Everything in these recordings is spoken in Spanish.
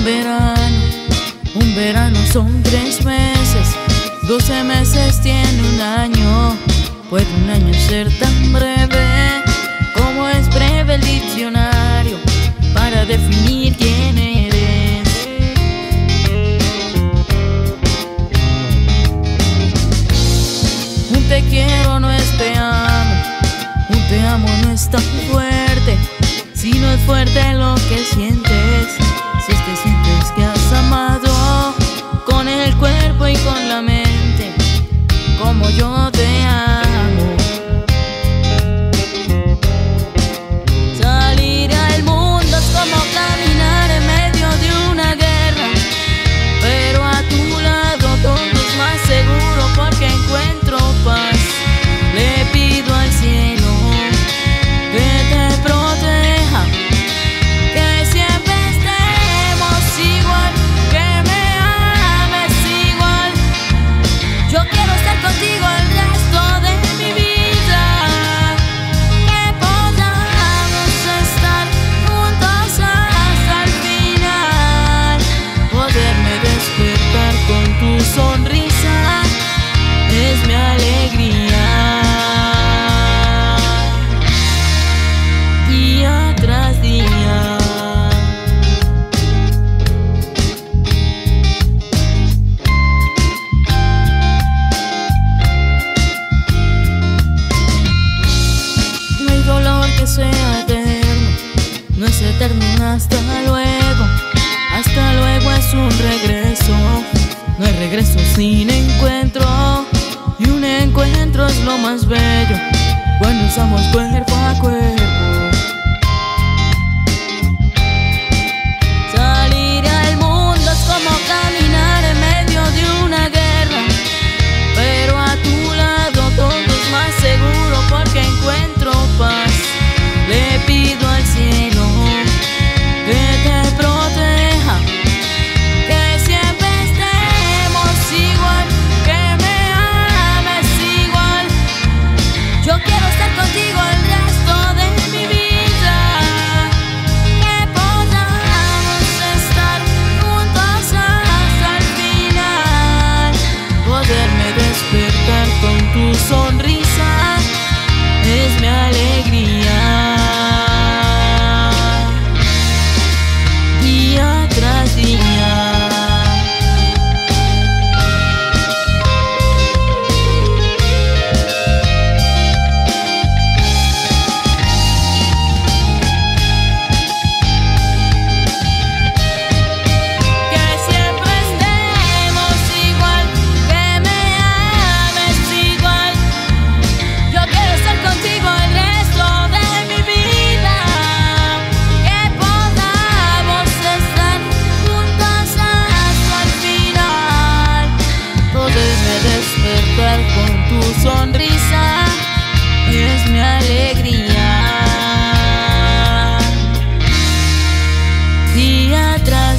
un verano, un verano son tres meses, doce meses tiene un año, puede un año ser tan breve como es breve el diccionario para definir quién eres. Un te quiero no es te amo, un te amo no es tan fuerte, si no es fuerte lo que siento contigo el resto. hasta luego, hasta luego es un regreso. No hay regreso sin encuentro, y un encuentro es lo más bello cuando estamos con tu sonrisa, es mi alegría. Día tras.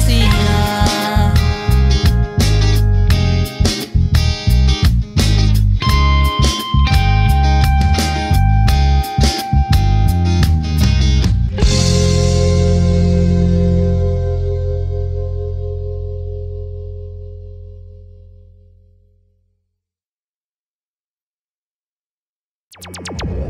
you